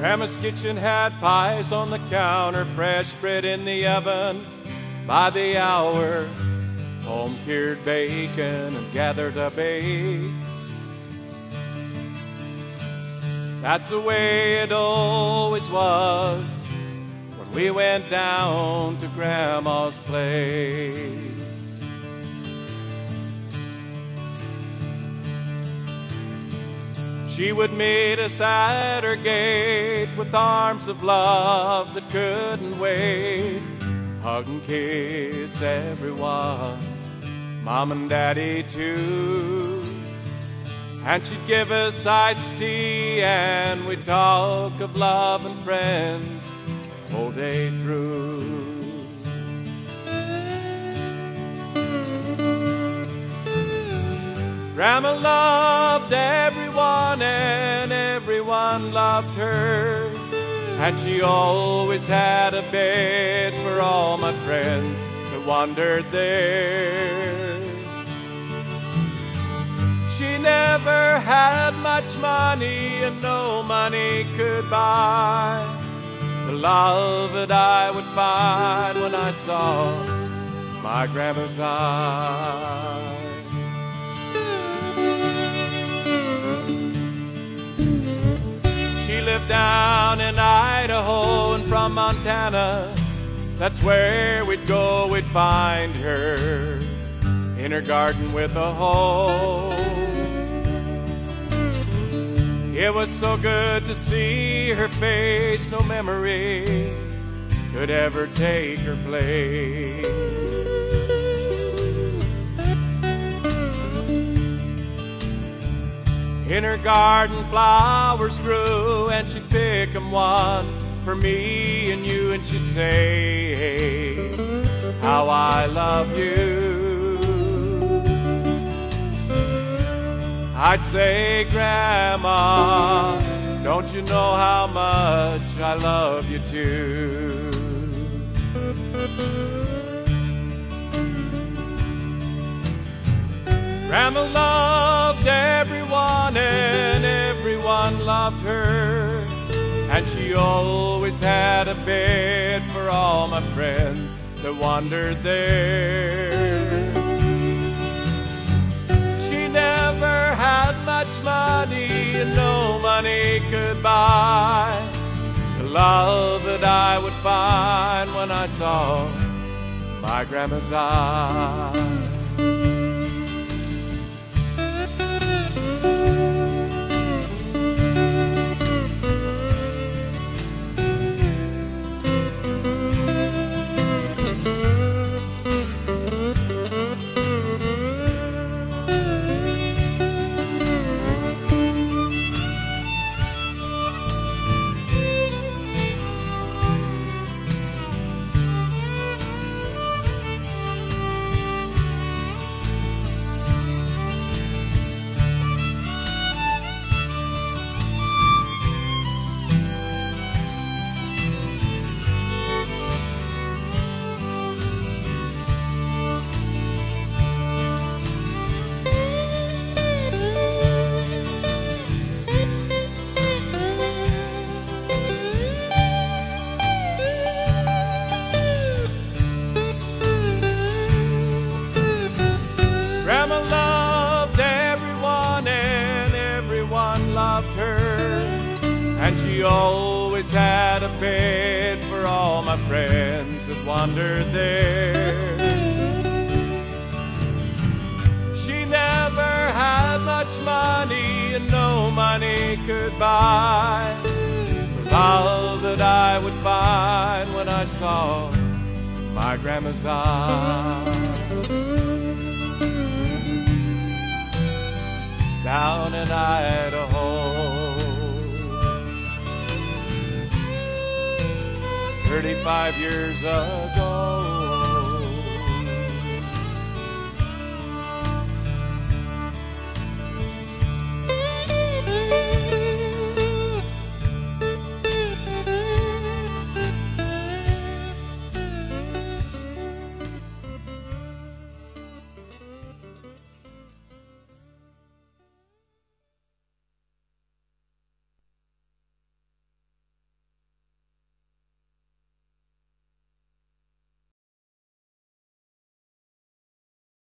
Grandma's kitchen had pies on the counter, fresh bread in the oven by the hour, home cured bacon and gathered up eggs. That's the way it always was when we went down to Grandma's place. She would meet us at her gate with arms of love that couldn't wait. Hug and kiss everyone, mom and daddy too. And she'd give us iced tea and we'd talk of love and friends whole day through. Grandma loved everyone loved her. And she always had a bed for all my friends that wandered there. She never had much money and no money could buy the love that I would find when I saw my grandma's eyes. Down in Idaho and from Montana. That's where we'd go, we'd find her in her garden with a hoe. It was so good to see her face, no memory could ever take her place. In her garden, flowers grew, and she'd pick 'em one for me and you, and she'd say, How I love you. I'd say, Grandma, don't you know how much I love you too? Grandma loved her. And she always had a bed for all my friends that wandered there. She never had much money and no money could buy the love that I would find when I saw my grandma's eyes. And she always had a bed for all my friends that wandered there. She never had much money and no money could buy the love that I would find when I saw my grandma's eyes. down in Idaho. Thirty-five years ago.